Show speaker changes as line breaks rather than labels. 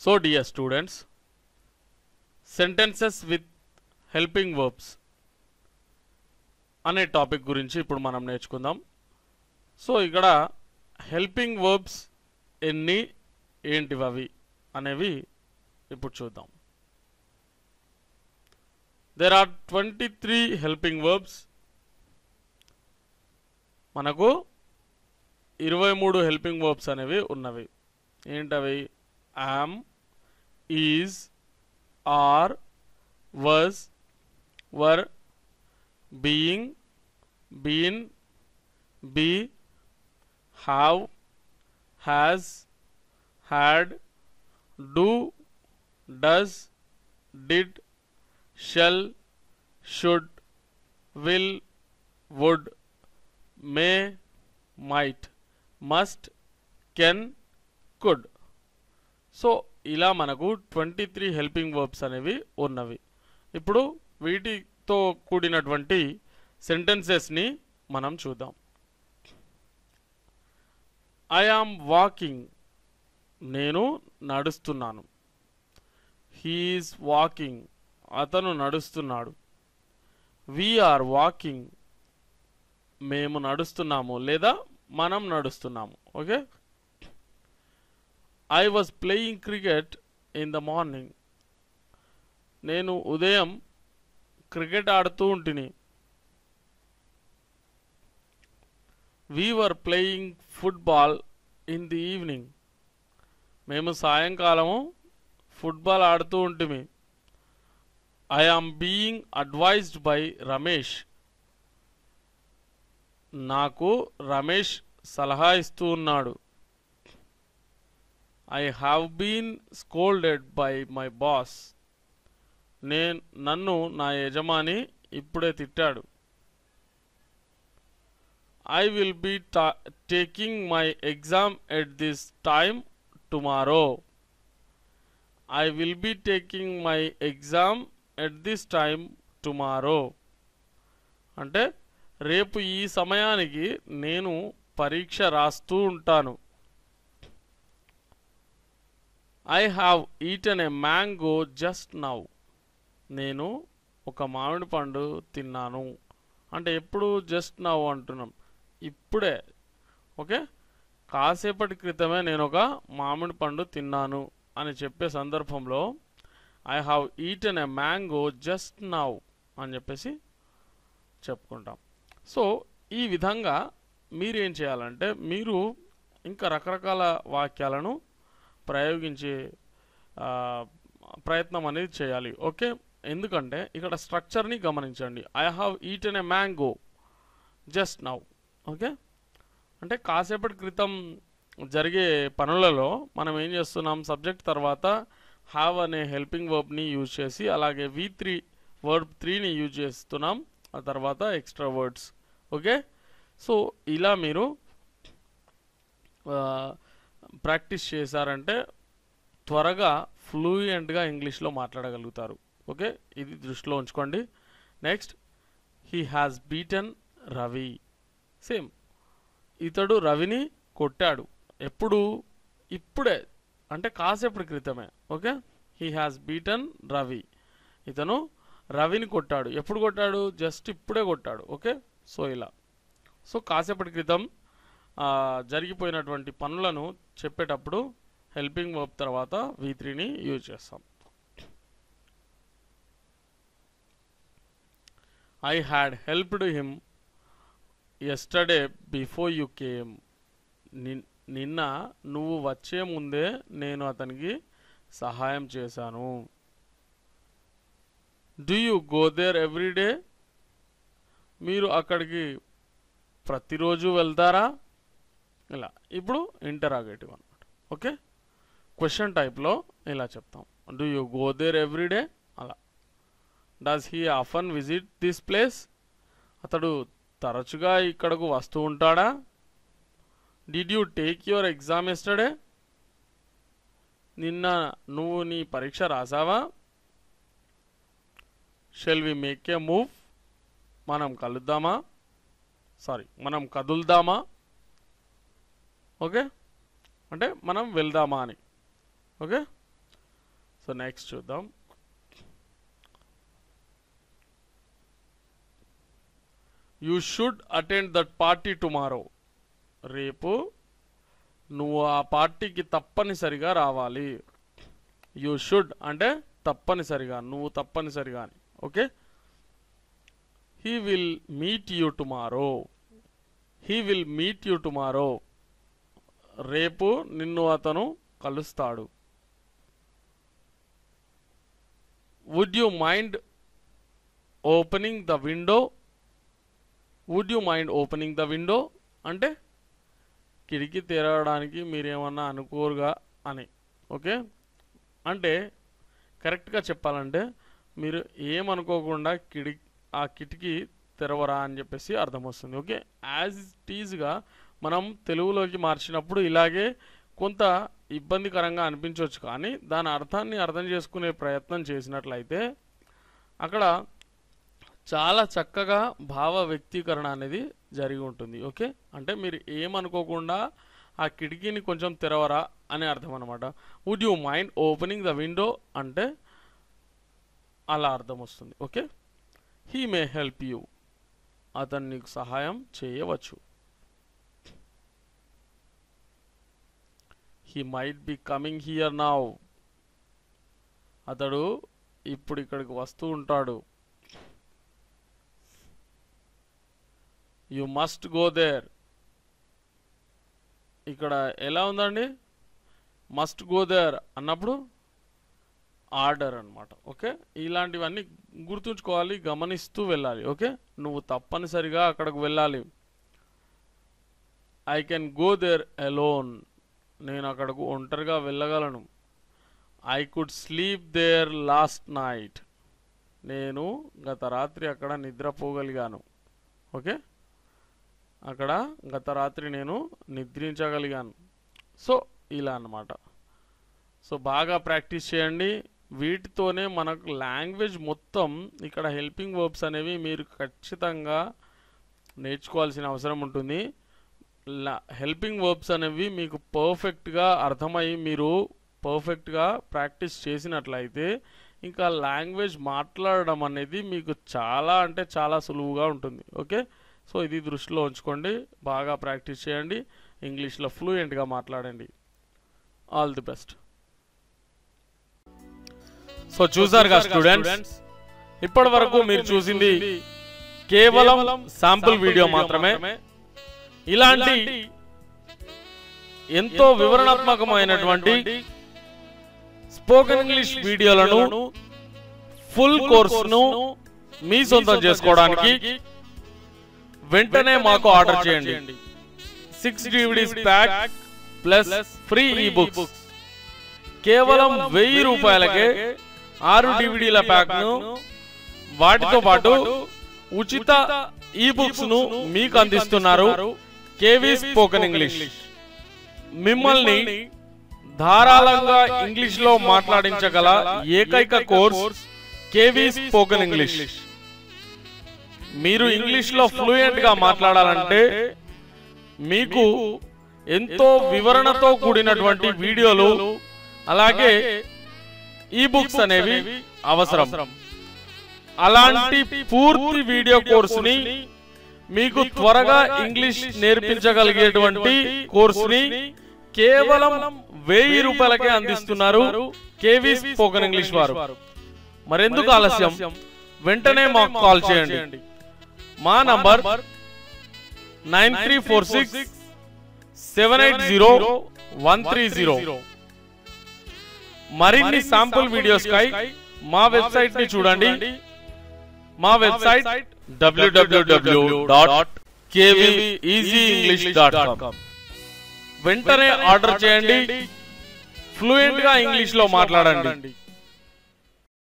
So dear students sentences with helping verbs అనే topic గురించి ఇప్పుడు మనం నేర్చుకుందాం. సో ఇక్కడ హెల్పింగ్ వర్బ్స్ ఎన్ని ఏంటివి అవి అనేవి ఇప్పుడు చూద్దాం. There are twenty three helping verbs మనకు ఇరవై మూడు హెల్పింగ్ వర్బ్స్ అనేవి ఉన్నవి. ఏంటవి? Am is are, was were being been be have has had do does did shall should will would may might must can could. So ఇలా మనకు twenty three helping verbs అనేవి ఉన్నవి. ఇప్పుడు వీటితో కూడినటువంటి సెంటెన్సెస్ని మనం చూద్దాం. ఐ ఆమ్ వాకింగ్ నేను నడుస్తున్నాను. హీఈస్ వాకింగ్ అతను నడుస్తున్నాడు. వీఆర్ వాకింగ్ మేము నడుస్తున్నాము లేదా మనం నడుస్తున్నాము. Okay I was playing cricket in the morning నేను ఉదయం క్రికెట్ ఆడుతూ ఉంటిని. Were playing football in the evening మేము సాయంకాలము ఫుట్బాల్ ఆడుతూ ఉంటిమి. I am being advised by Ramesh నాకు రమేష్ సలహా ఇస్తూ ఉన్నాడు. I have been scolded by my boss నేను నన్ను నా యజమాని ఇప్పుడే తిట్టాడు. I will be taking my exam at this time tomorrow I will be taking my exam at this time tomorrow అంటే రేపు ఈ సమయానికి నేను పరీక్ష రాస్తూ ఉంటాను. I have eaten a mango just now నేను ఒక మామిడి పండు తిన్నాను. అంటే ఎప్పుడు జస్ట్ నౌ అంటున్నాం. ఇప్పుడే. ఓకే? కాసేపటి క్రితమే నేను ఒక మామిడి పండు తిన్నాను అని చెప్పే సందర్భంలో I have eaten a mango just now అని చెప్పేసి చెప్పుకుంటాం. సో ఈ విధంగా మీరేం చేయాలంటే మీరు ఇంకా రకరకాల వాక్యాలను ప్రయోగించే ప్రయత్నం అనేది చేయాలి. ఓకే? ఎందుకంటే ఇక్కడ స్ట్రక్చర్ని గమనించండి. I have an a mango just now okay? అంటే కాసేపటి క్రితం జరిగే పనులలో మనం ఏం చేస్తున్నాం? సబ్జెక్ట్ తర్వాత హ్యావ్ అనే హెల్పింగ్ వర్బ్ని యూజ్ చేసి అలాగే వి త్రీ వర్బ్ త్రీని యూజ్ చేస్తున్నాం. ఆ తర్వాత ఎక్స్ట్రా వర్డ్స్ ఓకే? సో ఇలా మీరు ప్రాక్టీస్ చేశారంటే త్వరగా ఫ్లూయెంట్గా ఇంగ్లీష్లో మాట్లాడగలుగుతారు. ఓకే? ఇది దృష్టిలో ఉంచుకోండి. Next he has beaten Ravi same ఇతడు రవిని కొట్టాడు. ఎప్పుడు ఇప్పుడే అంటే కాసేపటి క్రితమే. Okay? He has beaten Ravi ఇతను రవిని కొట్టాడు. ఎప్పుడు కొట్టాడు? జస్ట్ ఇప్పుడే కొట్టాడు. ఓకే? సో ఇలా. సో కాసేపటి క్రితం జరిగిపోయినటువంటి పనులను చెప్పేటప్పుడు హెల్పింగ్ వర్బ్ తర్వాత వి త్రీని యూజ్ చేస్తాం. I had helped him yesterday before you came నిన్న నువ్వు వచ్చే ముందే నేను అతనికి సహాయం చేశాను. Do you go there everyday మీరు అక్కడికి ప్రతిరోజు వెళ్తారా? ఇలా. ఇప్పుడు ఇంటరాగేటివ్ అనమాట ఓకే క్వశ్చన్ టైప్లో ఇలా చెప్తాం. Do you go there everyday అలా. Does he often visit this place అతడు తరచుగా ఇక్కడకు వస్తూ ఉంటాడా? Did you take your exam yesterday నిన్న నువ్వు నీ పరీక్ష రాసావా? Shall we make a move మనం కలుద్దామా? సారీ మనం కదులుదామా? ఓకే? అంటే మనం వెళ్దామా అని. ఓకే? సో నెక్స్ట్ చూద్దాం. You should attend that party tomorrow రేపు నువ్వు ఆ పార్టీకి తప్పనిసరిగా రావాలి. యూ షుడ్ అంటే తప్పనిసరిగా నువ్వు తప్పనిసరిగా అని. Okay? He will meet you tomorrow he will meet you tomorrow రేపు నిన్ను అతను కలుస్తాడు. Would you mind opening the window would you mind opening the window అంటే కిటికీ తెరవడానికి మీరేమన్నా అనుకోరుగా అని. ఓకే అంటే కరెక్ట్గా చెప్పాలంటే మీరు ఏమనుకోకుండా కిడి ఆ కిటికీ తెరవరా అని చెప్పేసి అర్థం వస్తుంది ఓకే యాజ్ ఇట్ ఈజ్గా మనం తెలుగులోకి మార్చినప్పుడు ఇలాగే కొంత ఇబ్బందికరంగా అనిపించవచ్చు. కానీ దాని అర్థాన్ని అర్థం చేసుకునే ప్రయత్నం చేసినట్లయితే అక్కడ చాలా చక్కగా భావ వ్యక్తీకరణ అనేది జరిగి ఉంటుంది. ఓకే? అంటే మీరు ఏమనుకోకుండా ఆ కిటికీని కొంచెం తెరవరా అని అర్థం అనమాట would you mind opening the window అంటే అలా అర్థం వస్తుంది. Okay? He may help you అతను నీకు సహాయం చేయవచ్చు. He might be coming here now అతడు ఇప్పుడు ఇక్కడికి వస్తూ ఉంటాడు. యు మస్ట్ గో దేర్ ఇక్కడ ఎలా ఉందండి? మస్ట్ గో దేర్ అన్నప్పుడు ఆర్డర్ అన్నమాట. ఓకే? ఇలాంటివన్నీ గుర్తుంచుకోవాలి గమనిస్తూ వెళ్ళాలి. ఓకే? నువ్వు తప్పనిసరిగా అక్కడికి వెళ్ళాలి. I can go there alone నేను అక్కడకు ఒంటరిగా వెళ్ళగలను. I could sleep there last night నేను గత రాత్రి అక్కడ నిద్రపోగలిగాను. ఓకే? అక్కడ గత రాత్రి నేను నిద్రించగలిగాను. సో ఇలా అన్నమాట. సో బాగా ప్రాక్టీస్ చేయండి. వీటితోనే మనకు లాంగ్వేజ్ మొత్తం ఇక్కడ హెల్పింగ్ వర్బ్స్ అనేవి మీరు ఖచ్చితంగా నేర్చుకోవాల్సిన అవసరం ఉంటుంది. హెల్పింగ్ వర్బ్స్ అనేవి మీకు పర్ఫెక్ట్గా అర్థమై మీరు పర్ఫెక్ట్గా ప్రాక్టీస్ చేసినట్లయితే ఇంకా లాంగ్వేజ్ మాట్లాడడం అనేది మీకు చాలా అంటే చాలా సులువుగా ఉంటుంది. ఓకే సో ఇది దృష్టిలో ఉంచుకోండి. బాగా ప్రాక్టీస్ చేయండి. ఇంగ్లీష్లో ఫ్లూయెంట్గా మాట్లాడండి. ఆల్ ది బెస్ట్ సో చూసారుగా స్టూడెంట్స్ ఇప్పటి వరకు మీరు చూసింది కేవలం శాంపుల్ వీడియో మాత్రమే. ఇలాంటి ఎంతో వివరణాత్మకమైనటువంటి స్పోకెన్ ఇంగ్లీష్ వీడియోలను ఫుల్ కోర్సును మీ సొంతం చేసుకోవడానికి వెంటనే మాకు ఆర్డర్ చేయండి. Six DVDs pack plus free e books కేవలం వెయ్యి రూపాయలకే ఆరు డివిడీల ప్యాక్ను వాటితో పాటు ఉచిత ఈ బుక్స్ను మీకు అందిస్తున్నారు. కేవీ స్పోకెన్ ఇంగ్లీష్ మిమ్మల్ని ధారాళంగా ఇంగ్లీష్లో మాట్లాడించగల ఏకైక కోర్స్ కేవీ స్పోకెన్ ఇంగ్లీష్ మీరు ఇంగ్లీష్లో ఫ్లూయెంట్గా మాట్లాడాలంటే మీకు ఎంతో వివరణతో కూడినటువంటి వీడియోలు అలాగే ఈ బుక్స్ అనేవి అవసరం. అలాంటి పూర్తి వీడియో కోర్సుని మీకు త్వరగా ఇంగ్లీష్ నేర్పించగలిగేటువంటి కోర్సుని కేవలం వెయ్యి రూపాయలకే అందిస్తున్నారు కేవీ స్పోకెన్ ఇంగ్లీష్ వారు. మరెందుకు ఆలస్యం? వెంటనే మాకు కాల్ చేయండి. మా number nine three four six seven eight zero one three zero. మరిన్ని శాంపుల్ వీడియోస్ కై మా వెబ్సైట్ని చూడండి. మా వెబ్సైట్ వెంటనే ఆర్డర్ చేయండి. ఫ్లూయెంట్గా ఇంగ్లీష్లో మాట్లాడండి.